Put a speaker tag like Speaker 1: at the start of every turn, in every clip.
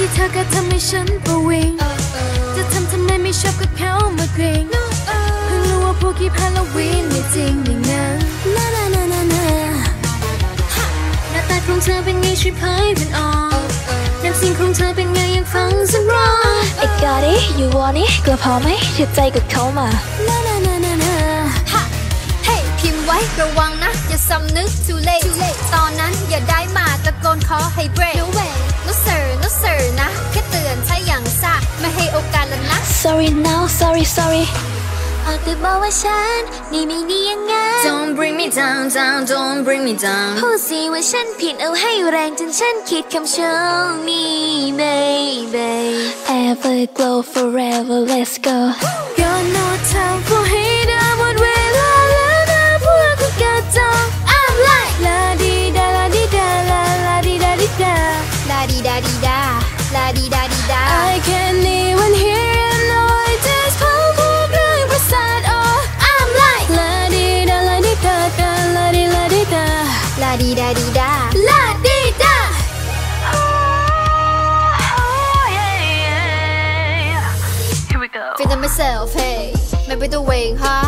Speaker 1: ที่เธอก็ทำให้ฉันประวิงจะทำทำไมไม่ชอบกับเขามาเกรงเพิ่งรู้ว่าพวกกีบฮาโลวีนไม่จริงอย่างนั้นนานานานานาหน้าตาของเธอเป็นไงช่วยเผยมันออกน้ำเสียงของเธอเป็นไงยังฟังสักรอบ
Speaker 2: I got it you want it กลัวพอไหมถือใจกับเขามา
Speaker 1: นานานานานา
Speaker 3: ฮะเฮ้ยพิมพ์ไว้ระวังนะ อย่าสำนึก too late ตอนนั้นอย่าได้มาตะโกนขอให้ break no way no sir no
Speaker 2: sorry now sorry sorry
Speaker 1: อาจจะบอกว่าฉันนี่ไม่ดียังไง
Speaker 3: Don't bring me down down don't bring me down
Speaker 1: พูดสิว่าฉันผิดเอาให้แรงจนฉันคิดคำ show me baby
Speaker 2: everglow forever let's go
Speaker 1: Got no time for hater หมดเวลาแล้วนะพวกคุณกระจอก I'm like ลาดีดาลาดีดาลาลาดีดาดีดา
Speaker 3: ลาดีดาดีดาลาดีดาดีดา
Speaker 1: I can't ลาดีดาดีดาลาดีดา
Speaker 3: เป็นตัว myself hey ไม่เป็นตัวเองฮะ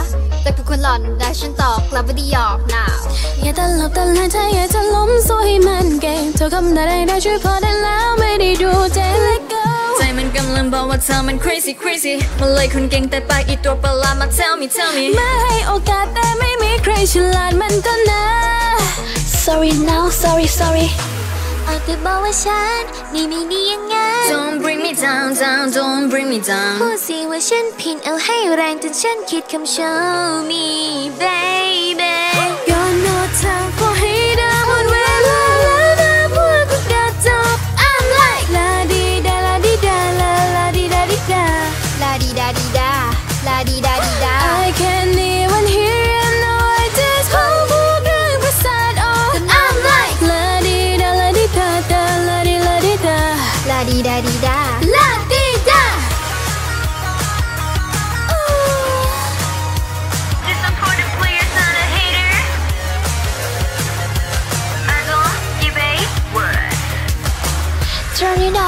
Speaker 3: แต่คือคนหล่อนได้ฉันตอกกลับไม่ได้หยอกหนาว
Speaker 1: อย่าตลบตะลายถ้าอยากจะล้มสู้ให้มันเก่งเธอคำใดได้ช่วยพอได้แล้วไม่ได้ดูใจ let go
Speaker 3: ใจมันกำลังบอกว่าเธอมัน crazy crazy มันเลยคนเก่งแต่ไปอีตัวประหลาดมา tell me tell me
Speaker 1: ไม่ให้โอกาสแต่ไม่มีใครฉลาดมันก็นะ
Speaker 2: sorry now sorry sorry
Speaker 1: อาจจะบอกว่าฉันนี่ไม่ดียังไง
Speaker 3: Don't bring me down down don't bring me down
Speaker 1: พูดสิว่าฉันผิดเอาให้แรงจนฉันคิดคำ show me baby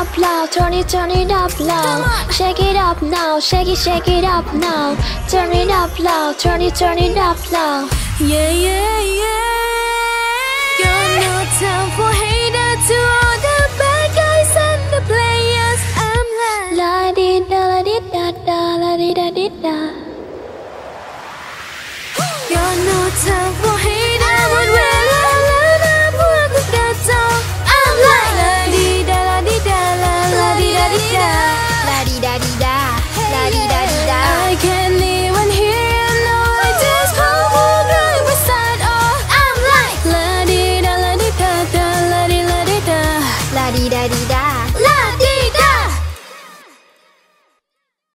Speaker 2: Up loud turn it turn it up loud. Shake it up now. Shake it shake it up now. Turn it up loud. Turn it turn it up loud.
Speaker 1: Yeah.